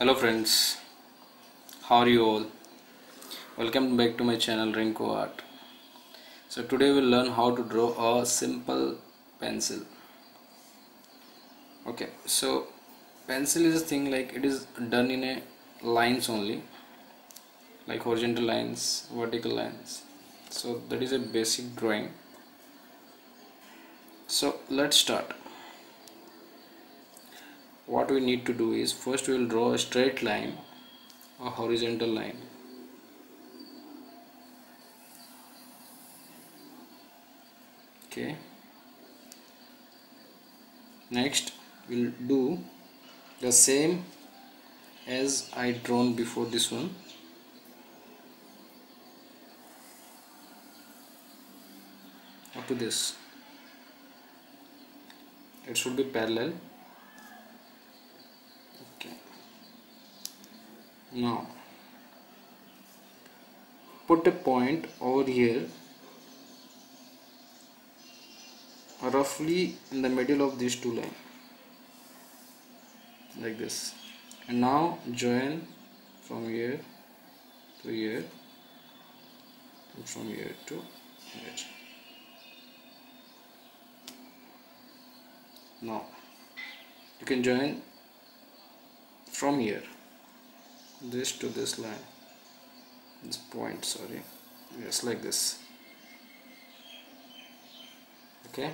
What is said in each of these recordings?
hello friends. How are you all? Welcome back to my channel Rinku Art. So today we'll learn how to draw a simple pencil. Okay so pencil is a thing like it is done in a lines only like horizontal lines vertical lines. So that is a basic drawing. So let's start what we need to do is first we will draw a straight line a horizontal line. Okay. Next we'll do the same as I drawn before this one. Up to this. It should be parallel okay now put a point over here. Roughly in the middle of these two lines. Like this. And now join from here to here. And from here to here. Now you can join from here this to this line. This point sorry. Yes like this. Okay?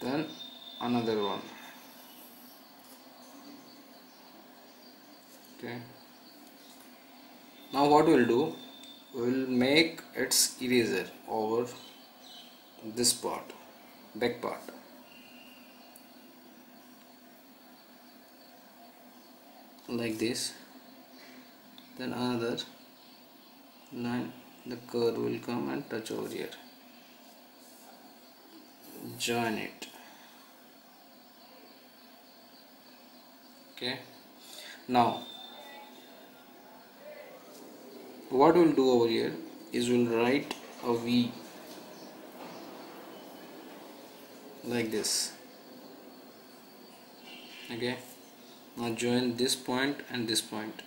Then another one. Okay? Now what we'll do? We'll make its eraser over this part back part. Like this then another line the curve will come and touch over here. Join it. Okay. Now what we'll do over here is we'll write a V like this. Okay. Now join this point and this point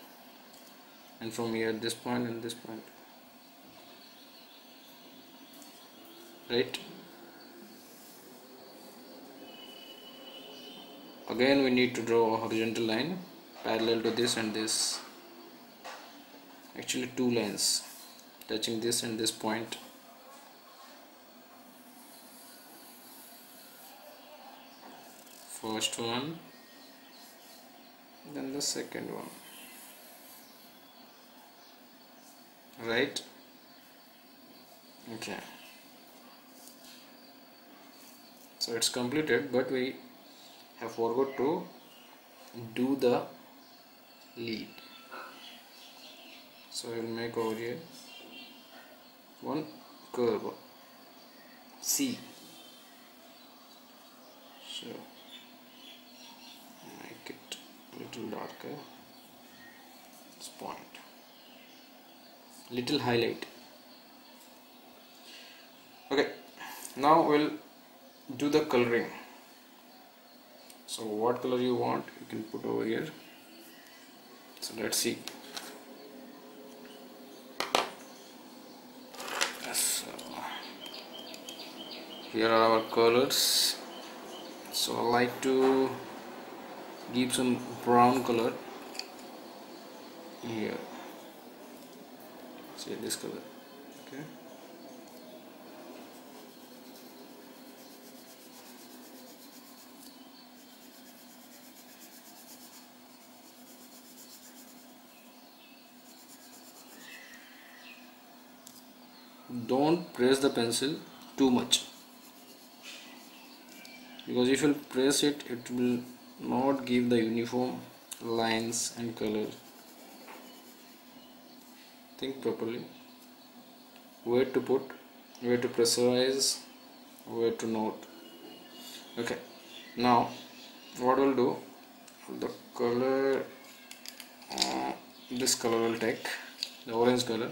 and from here this point and this point. Right? Again we need to draw a horizontal line parallel to this and this. Actually two lines touching this and this point. First one then the second one right? Okay. So it's completed but we have forgot to do the lead. So we'll make over here one curve. C. So make it little darker. This point little highlight. Okay now we'll do the coloring. So what color you want you can put over here. So let's see. So here are our colors. So I like to give some brown color here see this color okay. Don't press the pencil too much. Because if you press it it will not give the uniform lines and color think properly. Where to put where to pressurize where to note okay now what we'll do the color uh, this color will take the orange color.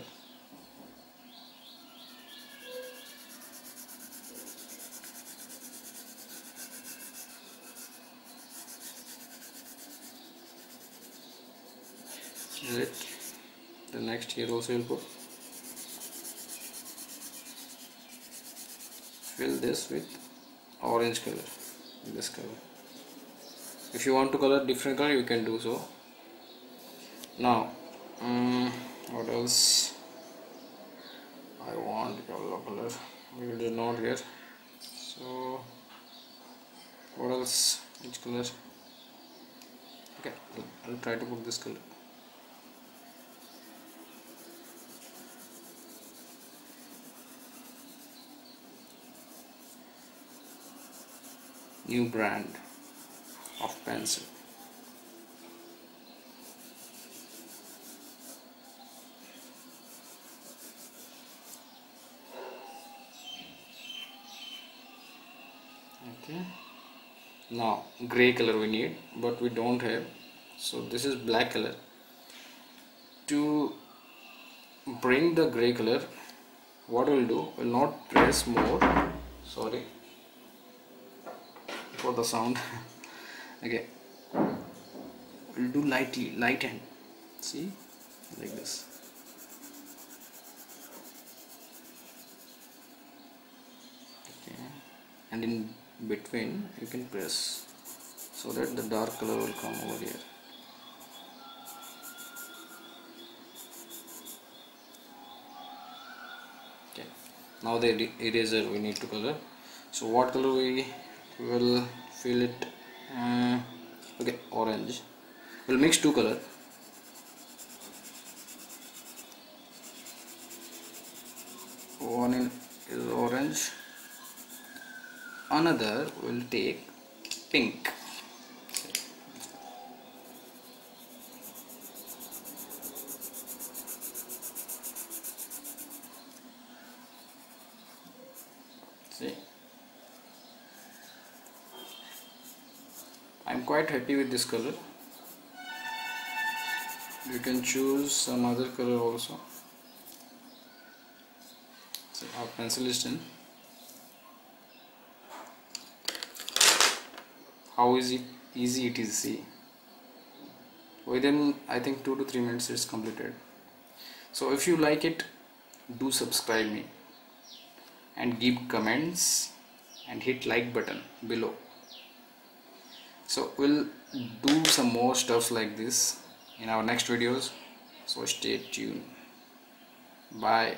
Is it the next here also will put fill this with orange color. This color. If you want to color different color you can do so. Now um, what else? I want yellow color. We will do not here. So what else? Which color? Okay I'll, I'll try to put this color new brand of pencil. Okay. Now gray color we need but we don't have. So this is black color. To bring the gray color what we'll do we will not press more. Sorry for the sound. Okay. We'll do lightly light hand see? Like this. Okay. And in between you can press so that the dark color will come over here. Okay. Now the eraser we need to color. So what color we will fill it uh, okay orange. We'll mix two color one in is orange. Another will take pink see I'm quite happy with this color. You can choose some other color also. So our pencil is done. How easy easy it is see. Within I think 2 to 3 minutes it's completed. So if you like it do subscribe me and give comments and hit like button below so we'll do some more stuff like this in our next videos. So stay tuned. Bye